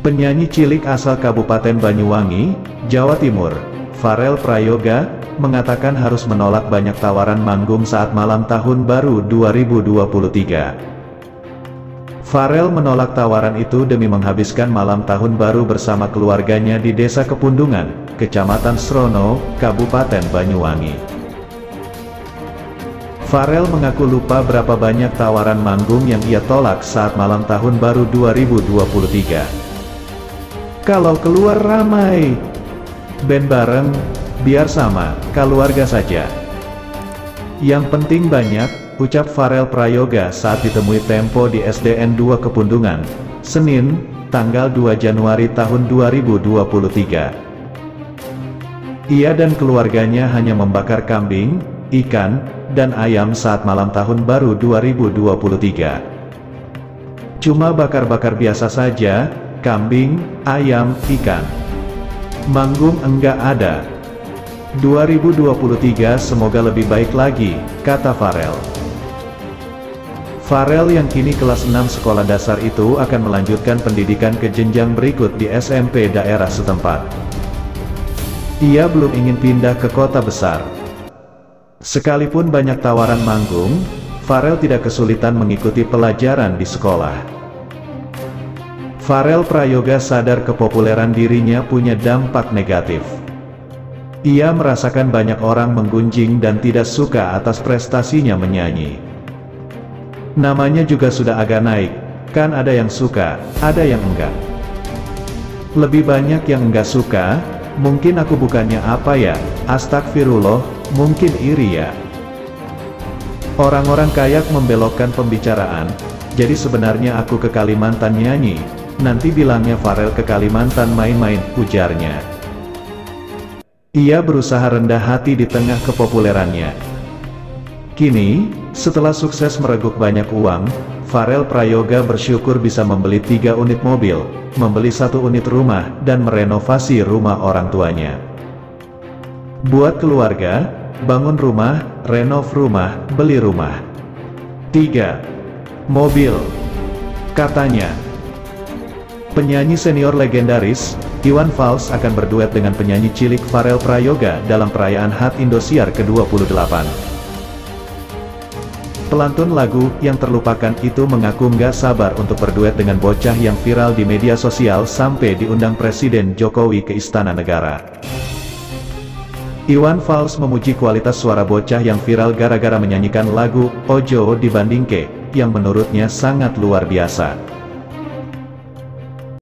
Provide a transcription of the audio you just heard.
Penyanyi cilik asal Kabupaten Banyuwangi, Jawa Timur, Farel Prayoga, mengatakan harus menolak banyak tawaran manggung saat malam tahun baru 2023. Farel menolak tawaran itu demi menghabiskan malam tahun baru bersama keluarganya di Desa Kepundungan, Kecamatan Srono, Kabupaten Banyuwangi. Farel mengaku lupa berapa banyak tawaran manggung yang ia tolak saat malam tahun baru 2023. Kalau keluar ramai, band bareng, biar sama, keluarga saja. Yang penting banyak, ucap Farel Prayoga saat ditemui Tempo di SDN 2 Kepundungan, Senin, tanggal 2 Januari tahun 2023. Ia dan keluarganya hanya membakar kambing, ikan, dan ayam saat malam tahun baru 2023. Cuma bakar-bakar biasa saja, kambing, ayam, ikan. Manggung enggak ada. 2023 semoga lebih baik lagi, kata Farel. Farel yang kini kelas 6 sekolah dasar itu akan melanjutkan pendidikan ke jenjang berikut di SMP daerah setempat. Ia belum ingin pindah ke kota besar. Sekalipun banyak tawaran manggung, Farel tidak kesulitan mengikuti pelajaran di sekolah. Farel Prayoga sadar kepopuleran dirinya punya dampak negatif. Ia merasakan banyak orang menggunjing dan tidak suka atas prestasinya menyanyi. Namanya juga sudah agak naik, kan ada yang suka, ada yang enggak. Lebih banyak yang enggak suka, mungkin aku bukannya apa ya, astagfirullah, mungkin iri ya. Orang-orang kayak membelokkan pembicaraan, jadi sebenarnya aku ke Kalimantan nyanyi, nanti bilangnya Farel ke Kalimantan main-main, ujarnya. Ia berusaha rendah hati di tengah kepopulerannya. Kini, setelah sukses mereguk banyak uang, Farel Prayoga bersyukur bisa membeli tiga unit mobil, membeli satu unit rumah, dan merenovasi rumah orang tuanya. Buat keluarga, bangun rumah, renov rumah, beli rumah. 3. Mobil. Katanya, penyanyi senior legendaris, Iwan Fals akan berduet dengan penyanyi cilik Farel Prayoga dalam perayaan HUT Indosiar ke-28. Pelantun lagu yang terlupakan itu mengaku nggak sabar untuk berduet dengan bocah yang viral di media sosial sampai diundang Presiden Jokowi ke Istana Negara. Iwan Fals memuji kualitas suara bocah yang viral gara-gara menyanyikan lagu Ojo dibanding ke, yang menurutnya sangat luar biasa.